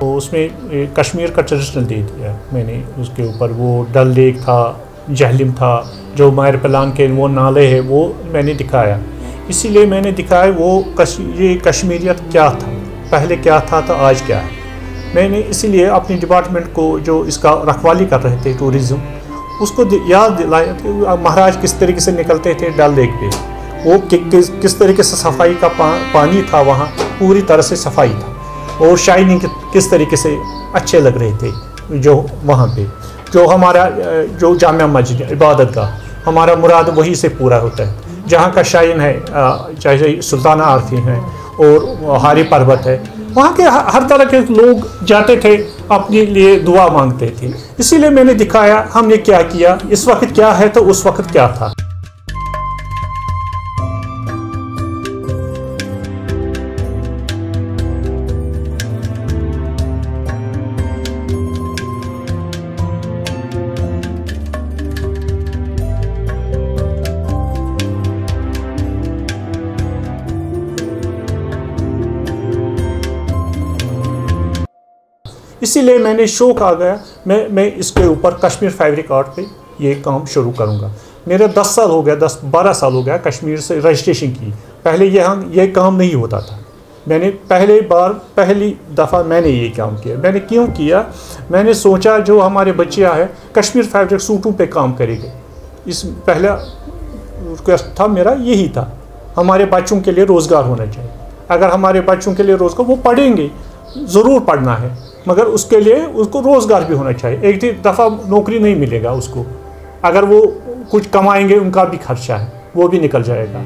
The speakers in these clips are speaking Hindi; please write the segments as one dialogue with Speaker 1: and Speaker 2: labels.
Speaker 1: तो उसमें कश्मीर का ट्रेडिशनल दे दिया मैंने उसके ऊपर। वो डल लेक था जहलिम था जो मायर पलान के वो नाले हैं वो मैंने दिखाया। इसीलिए मैंने दिखाया वो कश ये कश्मीरियत क्या था? पहले क्या था तो आज क्या है? मैंने इसीलिए अपनी डिपार्टमेंट को जो इसका रखवाली कर रहे थे टूरिज़्म उसको याद दिलाया कि महाराज किस तरीके से निकलते थे डल लेक पे। वो कि, किस किस तरीके से सफ़ाई का पा, पानी था वहाँ पूरी तरह से सफ़ाई था। और शाइनिंग किस तरीके से अच्छे लग रहे थे जो वहाँ पे। जो हमारा, जो जामिया मस्जिद, इबादत का, हमारा मुराद वही से पूरा होता है। जहाँ का शाइन है चाहे सुल्ताना आरती है और हारी पर्वत है, वहाँ के हर तरह के लोग जाते थे, अपने लिए दुआ मांगते थे। इसीलिए मैंने दिखाया, हमने क्या किया, इस वक्त क्या है तो उस वक्त क्या था। इसीलिए मैंने शौक आ गया, मैं मैं इसके ऊपर कश्मीर फैब्रिक आर्ट पे ये काम शुरू करूँगा। मेरा दस साल हो गया, दस, बारह साल हो गया कश्मीर से रजिस्ट्रेशन की। पहले यहाँ ये काम नहीं होता था। मैंने पहले बार, पहली दफ़ा मैंने ये काम किया। मैंने क्यों किया? मैंने सोचा जो हमारे बच्चियाँ हैं कश्मीर फैब्रिक सूटों पे काम करेंगे। इस, पहला रिक्वेस्ट था मेरा यही था। हमारे बच्चों के लिए रोज़गार होना चाहिए। अगर हमारे बच्चों के लिए रोज़गार, वो पढ़ेंगे, ज़रूर पढ़ना है। मगर उसके लिए उसको रोज़गार भी होना चाहिए। एक दफ़ा नौकरी नहीं मिलेगा उसको। अगर वो कुछ कमाएँगे, उनका भी खर्चा है, वो भी निकल जाएगा।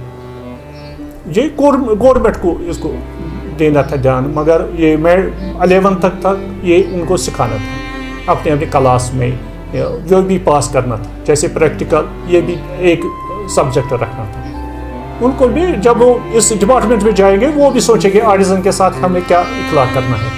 Speaker 1: ये गवर्नमेंट को इसको देना था ध्यान, मगर ये मैं अलेवन तक तक ये उनको सिखाना था। अपने अपने क्लास में जो भी पास करना था। जैसे प्रैक्टिकल ये भी एक सब्जेक्ट रखना था। उनको भी जब वो इस डिपार्टमेंट में जाएँगे, वो भी सोचेंगे आर्टिजन के साथ हमें क्या इखलाक करना है।